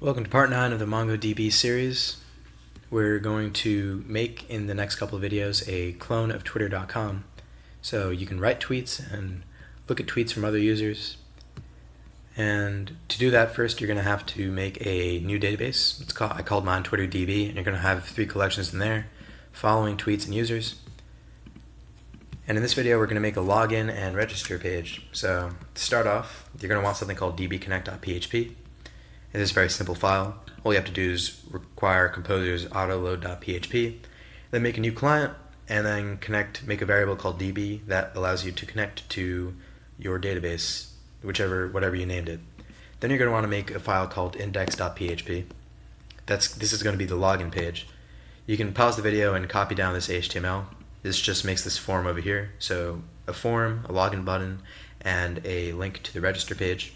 Welcome to part 9 of the MongoDB series. We're going to make in the next couple of videos a clone of twitter.com so you can write tweets and look at tweets from other users. And to do that first you're going to have to make a new database. It's called I called mine TwitterDB and you're going to have three collections in there following tweets and users. And in this video we're going to make a login and register page. So to start off you're going to want something called dbconnect.php in this very simple file, all you have to do is require composer's autoload.php, then make a new client, and then connect, make a variable called db that allows you to connect to your database, whichever, whatever you named it. Then you're going to want to make a file called index.php. That's, this is going to be the login page. You can pause the video and copy down this HTML. This just makes this form over here. So a form, a login button, and a link to the register page.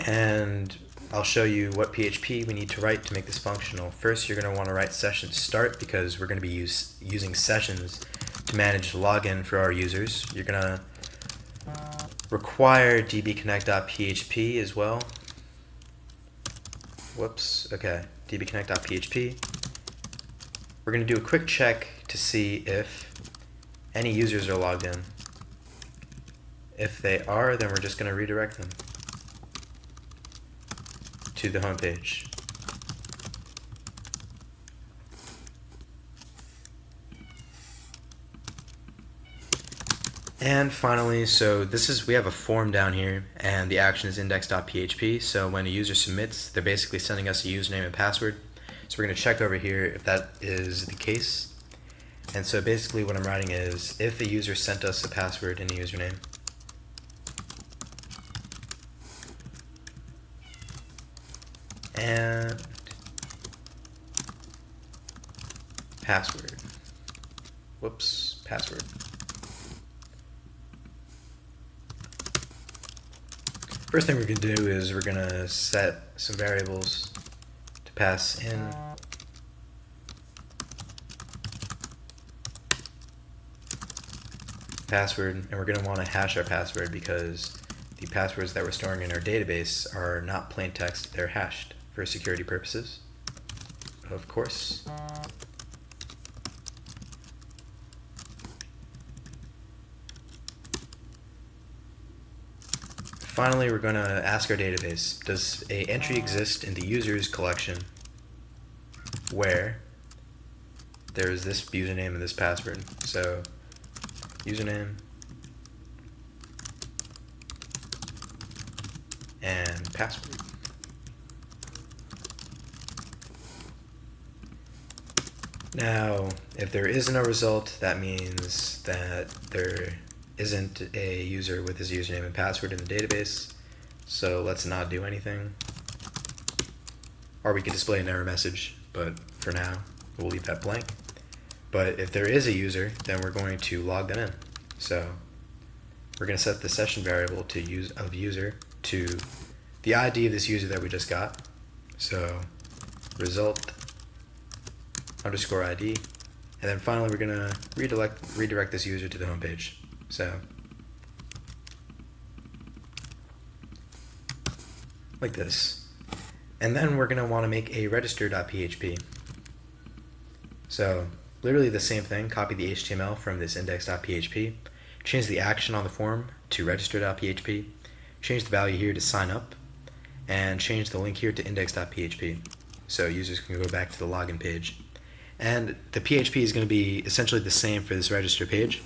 And I'll show you what PHP we need to write to make this functional. First, you're going to want to write session start because we're going to be use, using sessions to manage login for our users. You're going to require dbconnect.php as well. Whoops, okay, dbconnect.php. We're going to do a quick check to see if any users are logged in. If they are, then we're just going to redirect them to the home page. And finally, so this is, we have a form down here and the action is index.php. So when a user submits, they're basically sending us a username and password. So we're gonna check over here if that is the case. And so basically what I'm writing is if the user sent us a password and a username, and password. Whoops, password. First thing we're going to do is we're going to set some variables to pass in. Password, and we're going to want to hash our password because the passwords that we're storing in our database are not plain text, they're hashed for security purposes, of course. Finally, we're going to ask our database, does a entry exist in the users collection where there is this username and this password? So, username and password. Now, if there isn't a result, that means that there isn't a user with his username and password in the database. So let's not do anything. Or we could display an error message, but for now, we'll leave that blank. But if there is a user, then we're going to log them in. So we're going to set the session variable to use of user to the ID of this user that we just got. So result underscore ID. And then finally, we're going to redirect, redirect this user to the home page. So, like this. And then we're going to want to make a register.php. So, literally the same thing. Copy the HTML from this index.php. Change the action on the form to register.php. Change the value here to sign up. And change the link here to index.php. So users can go back to the login page. And the PHP is going to be essentially the same for this register page.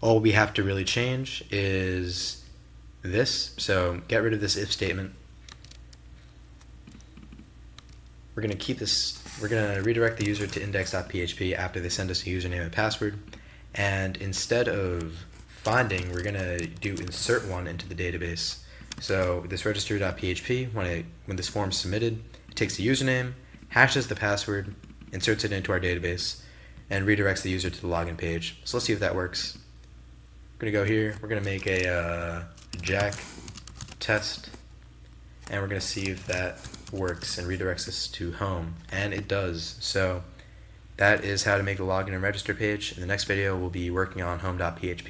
All we have to really change is this. So get rid of this if statement. We're going to keep this, we're going to redirect the user to index.php after they send us a username and password. And instead of finding, we're going to do insert one into the database. So this register.php, when, it, when this form is submitted, it takes the username, hashes the password, inserts it into our database, and redirects the user to the login page. So let's see if that works. We're going to go here. We're going to make a uh, jack test, and we're going to see if that works and redirects us to home. And it does. So that is how to make a login and register page. In the next video, we'll be working on home.php.